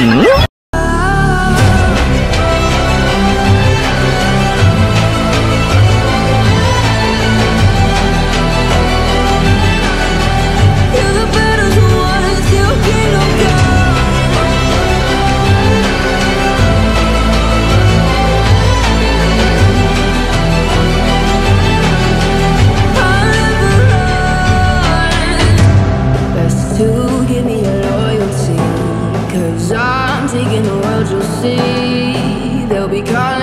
Hmm? we got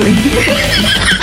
sorayım.